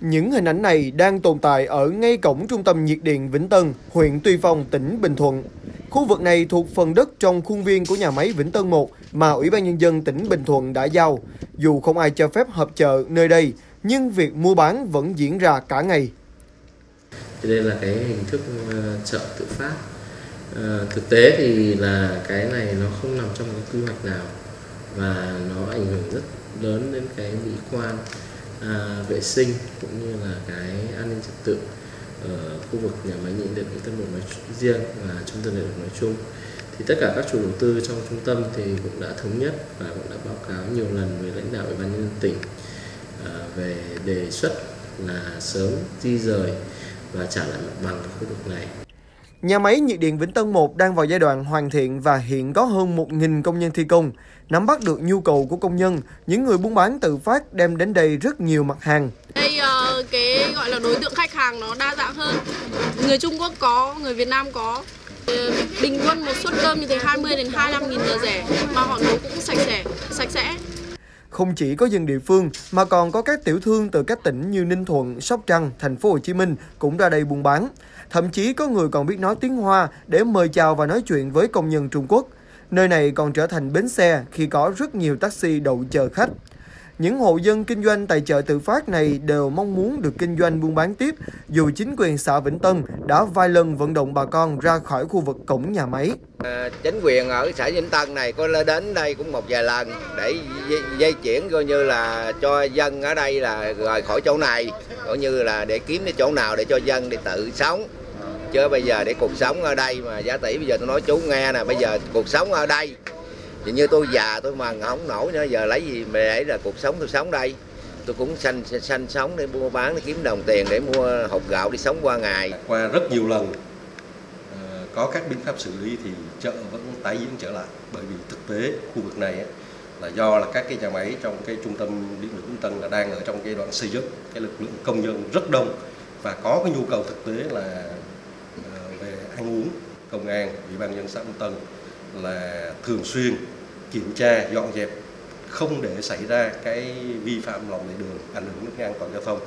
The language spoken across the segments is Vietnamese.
Những hình ảnh này đang tồn tại ở ngay cổng trung tâm nhiệt điện Vĩnh Tân, huyện Tuy Phong, tỉnh Bình Thuận. Khu vực này thuộc phần đất trong khuôn viên của nhà máy Vĩnh Tân 1 mà Ủy ban Nhân dân tỉnh Bình Thuận đã giao. Dù không ai cho phép hợp chợ nơi đây, nhưng việc mua bán vẫn diễn ra cả ngày. Đây là cái hình thức ờ, chợ tự phát. À, thực tế thì là cái này nó không nằm trong cái quy hoạch nào và nó ảnh hưởng rất lớn đến cái mỹ quan à, vệ sinh cũng như là cái an ninh trật tự ở khu vực nhà máy nhiệt điện Vĩnh Tân một nói riêng và trung tâm điện lực nói chung thì tất cả các chủ đầu tư trong trung tâm thì cũng đã thống nhất và cũng đã báo cáo nhiều lần với lãnh đạo ủy ban nhân dân tỉnh à, về đề xuất là sớm di rời và trả lại mặt bằng khu vực này. Nhà máy nhiệt điện Vĩnh Tân 1 đang vào giai đoạn hoàn thiện và hiện có hơn 1.000 công nhân thi công. Nắm bắt được nhu cầu của công nhân, những người buôn bán tự phát đem đến đây rất nhiều mặt hàng. Đây uh, cái gọi là đối tượng khách hàng nó đa dạng hơn. Người Trung Quốc có, người Việt Nam có. Bình quân một suất cơm như thế 20 đến 25 nghìn là rẻ mà họ nấu cũng sạch sẽ, sạch sẽ. Không chỉ có dân địa phương mà còn có các tiểu thương từ các tỉnh như Ninh Thuận, Sóc Trăng, Thành phố Hồ Chí Minh cũng ra đây buôn bán. Thậm chí có người còn biết nói tiếng Hoa để mời chào và nói chuyện với công nhân Trung Quốc. Nơi này còn trở thành bến xe khi có rất nhiều taxi đậu chờ khách. Những hộ dân kinh doanh tại chợ tự phát này đều mong muốn được kinh doanh buôn bán tiếp, dù chính quyền xã Vĩnh Tân đã vài lần vận động bà con ra khỏi khu vực cổng nhà máy. À, chính quyền ở xã Vĩnh Tân này có đến đây cũng một vài lần để dây chuyển coi như là cho dân ở đây là rời khỏi chỗ này, coi như là để kiếm cái chỗ nào để cho dân để tự sống chứ bây giờ để cuộc sống ở đây mà giá tỷ bây giờ tôi nói chú nghe nè bây giờ cuộc sống ở đây thì như tôi già tôi mà không nổi nữa, giờ lấy gì mà để là cuộc sống tôi sống đây. Tôi cũng sanh sanh sống để mua bán, để kiếm đồng tiền để mua hộp gạo đi sống qua ngày. Qua rất nhiều lần ờ, có các biện pháp xử lý thì chợ vẫn tái diễn trở lại. Bởi vì thực tế khu vực này là do là các cái nhà máy trong cái trung tâm điện lực Vĩnh Tân là đang ở trong cái đoạn xây dựng, cái lực lượng công nhân rất đông và có cái nhu cầu thực tế là ờ, về ăn uống công an, ủy ban nhân xã Vĩnh Tân là thường xuyên kiểm tra, dọn dẹp, không để xảy ra cái vi phạm lòng lề đường, ảnh hưởng đến an toàn giao thông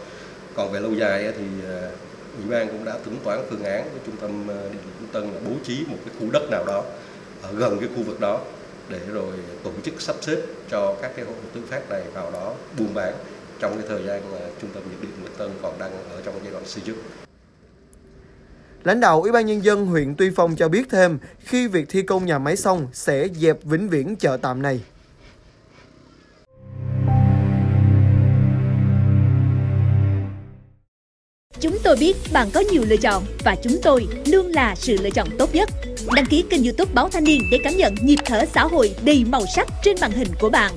còn về lâu dài thì à, ủy ban cũng đã tính toán phương án với trung tâm à, điện lực Vĩnh Tân là bố trí một cái khu đất nào đó ở gần cái khu vực đó để rồi tổ chức sắp xếp cho các cái hộ tự phát này vào đó buôn bán trong cái thời gian mà trung tâm nhiệt điện Vĩnh Tân còn đang ở trong giai đoạn xây dựng. Lãnh đạo Ủy ban Nhân dân huyện Tuy Phong cho biết thêm, khi việc thi công nhà máy xong sẽ dẹp vĩnh viễn chợ tạm này. Chúng tôi biết bạn có nhiều lựa chọn và chúng tôi luôn là sự lựa chọn tốt nhất. Đăng ký kênh youtube Báo Thanh niên để cảm nhận nhịp thở xã hội đầy màu sắc trên màn hình của bạn.